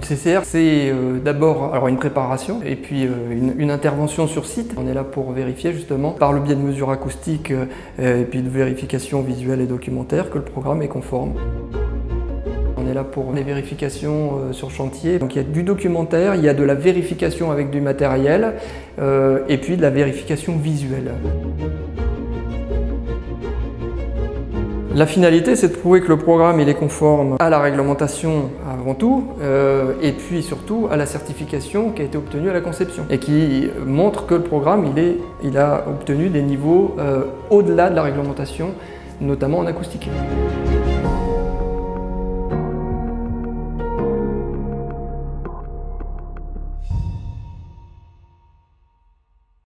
CCR, c'est euh, d'abord une préparation et puis euh, une, intervention sur site. On est là pour vérifier justement par le biais de mesures acoustiques et puis de vérification visuelle et documentaire que le programme est conforme. On est là pour les vérifications sur chantier. Donc il y a du documentaire, il y a de la vérification avec du matériel et puis de la vérification visuelle. La finalité, c'est de prouver que le programme est conforme à la réglementation avant tout, euh, et puis surtout à la certification qui a été obtenue à la conception, et qui montre que le programme a obtenu des niveaux euh, au-delà de la réglementation, notamment en acoustique.